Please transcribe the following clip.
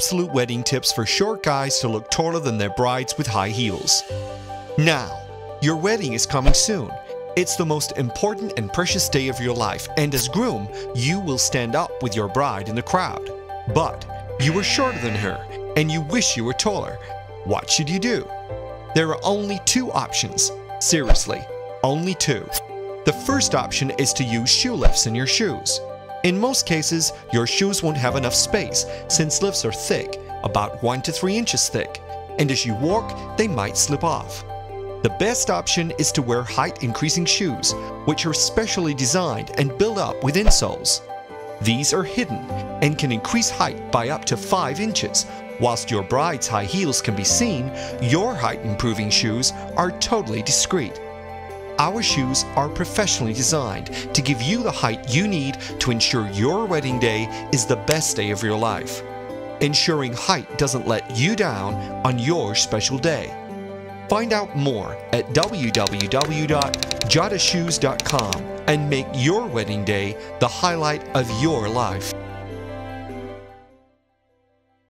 absolute wedding tips for short guys to look taller than their brides with high heels. Now, your wedding is coming soon. It's the most important and precious day of your life, and as groom, you will stand up with your bride in the crowd. But you are shorter than her, and you wish you were taller. What should you do? There are only two options. Seriously, only two. The first option is to use shoe lifts in your shoes. In most cases, your shoes won't have enough space since lifts are thick, about 1 to 3 inches thick, and as you walk, they might slip off. The best option is to wear height increasing shoes, which are specially designed and built up with insoles. These are hidden and can increase height by up to 5 inches. Whilst your bride's high heels can be seen, your height improving shoes are totally discreet. Our shoes are professionally designed to give you the height you need to ensure your wedding day is the best day of your life. Ensuring height doesn't let you down on your special day. Find out more at www.jotashoes.com and make your wedding day the highlight of your life.